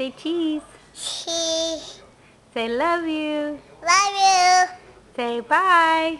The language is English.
Say cheese. Cheese. Say love you. Love you. Say bye.